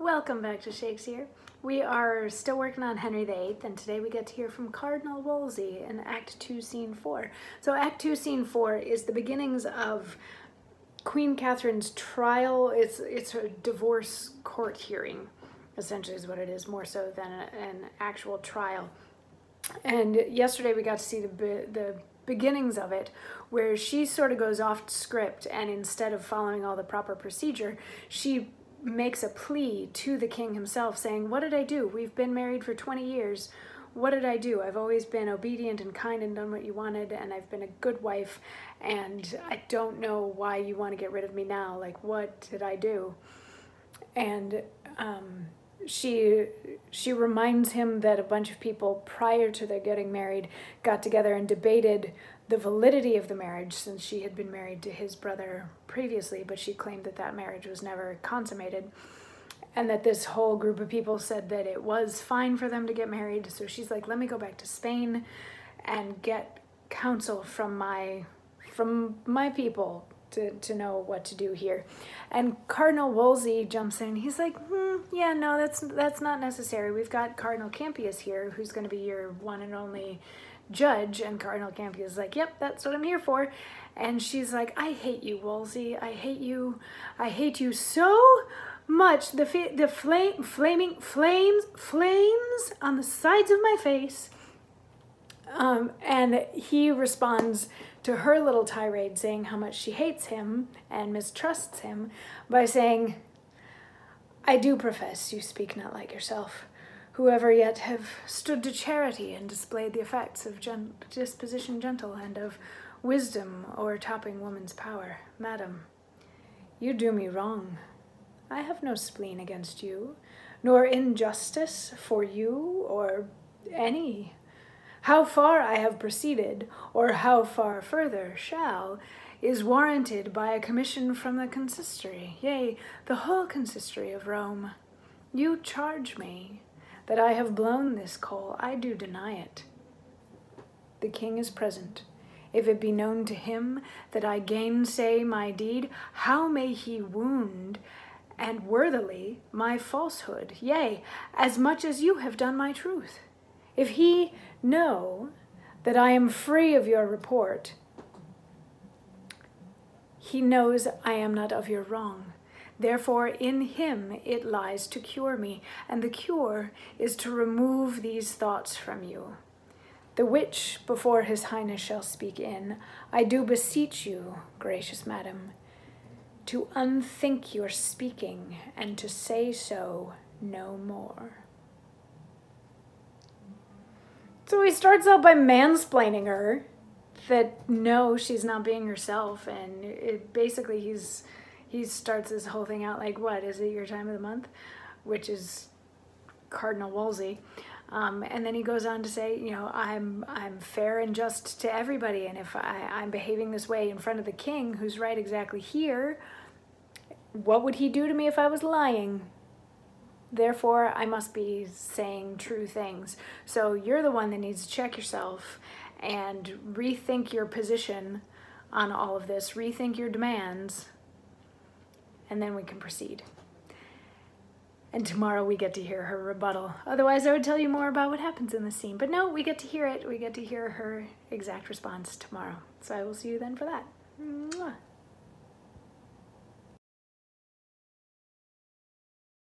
Welcome back to Shakesyear. We are still working on Henry VIII, and today we get to hear from Cardinal Wolsey in Act 2, Scene 4. So Act 2, Scene 4 is the beginnings of Queen Catherine's trial. It's, it's a divorce court hearing, essentially is what it is, more so than an actual trial. And yesterday we got to see the, the beginnings of it, where she sort of goes off script, and instead of following all the proper procedure, she makes a plea to the king himself saying, What did I do? We've been married for 20 years. What did I do? I've always been obedient and kind and done what you wanted, and I've been a good wife, and I don't know why you want to get rid of me now. Like, what did I do? And um, she she reminds him that a bunch of people prior to their getting married got together and debated the validity of the marriage since she had been married to his brother previously, but she claimed that that marriage was never consummated. And that this whole group of people said that it was fine for them to get married. So she's like, let me go back to Spain and get counsel from my from my people to, to know what to do here. And Cardinal Wolsey jumps in. He's like, hmm, yeah, no, that's that's not necessary. We've got Cardinal Campeius here, who's going to be your one and only judge. And Cardinal Campeius is like, yep, that's what I'm here for. And she's like, I hate you, Wolsey. I hate you. I hate you so much. The the flame, flaming flames, flames on the sides of my face. Um, and he responds to her little tirade saying how much she hates him and mistrusts him by saying, I do profess you speak not like yourself, whoever yet have stood to charity and displayed the effects of gen disposition gentle and of wisdom o'ertopping woman's power. Madam, you do me wrong. I have no spleen against you, nor injustice for you or any how far I have proceeded, or how far further shall, is warranted by a commission from the consistory, yea, the whole consistory of Rome. You charge me that I have blown this coal. I do deny it. The king is present. If it be known to him that I gainsay my deed, how may he wound and worthily my falsehood, yea, as much as you have done my truth? If he know that I am free of your report, he knows I am not of your wrong. Therefore, in him it lies to cure me, and the cure is to remove these thoughts from you. The which, before his highness shall speak in, I do beseech you, gracious madam, to unthink your speaking, and to say so no more. So he starts out by mansplaining her that no, she's not being herself, and it basically he's he starts this whole thing out like, what is it your time of the month, which is Cardinal Wolsey. Um, and then he goes on to say, you know, I'm I'm fair and just to everybody, and if I, I'm behaving this way in front of the king, who's right exactly here, what would he do to me if I was lying? Therefore, I must be saying true things. So you're the one that needs to check yourself and rethink your position on all of this, rethink your demands, and then we can proceed. And tomorrow we get to hear her rebuttal. Otherwise, I would tell you more about what happens in the scene. But no, we get to hear it. We get to hear her exact response tomorrow. So I will see you then for that. Mwah.